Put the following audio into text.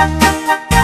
you.